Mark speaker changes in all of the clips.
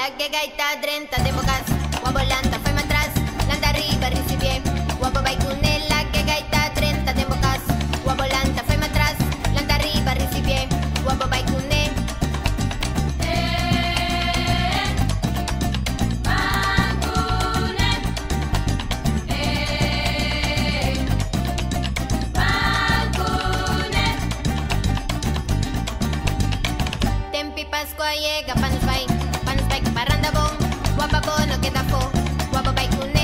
Speaker 1: La que gaita drenta de bocas, guabolanta fue atrás, landa arriba guapo baikune, la que gaita drenta de bocas, guabolanta fue atrás, landa arriba recibie, guapo baikune. Pascua llega, panos bai, bike, baranda bong, wapa bo no get a fo, wapa bike,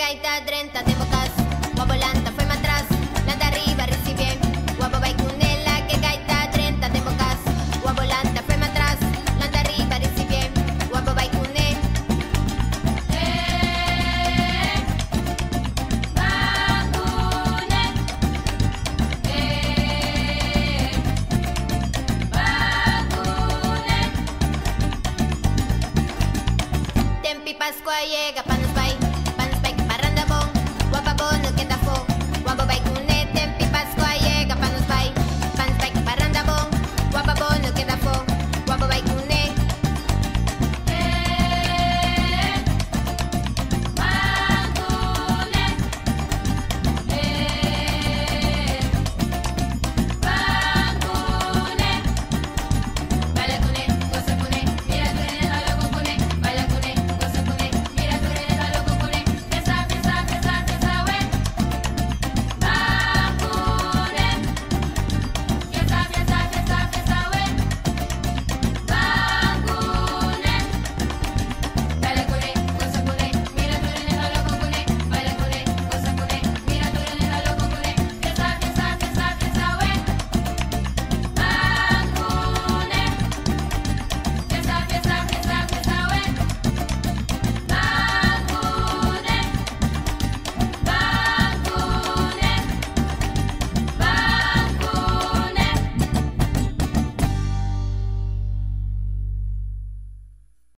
Speaker 1: gaita drenta de bocas, guabolanta fue atrás, landa arriba recibie, guapo la que gaita drenta de bocas, fue atrás, landa arriba recibie, guapo Pascua llega, panos bai, wabo, look at the folk.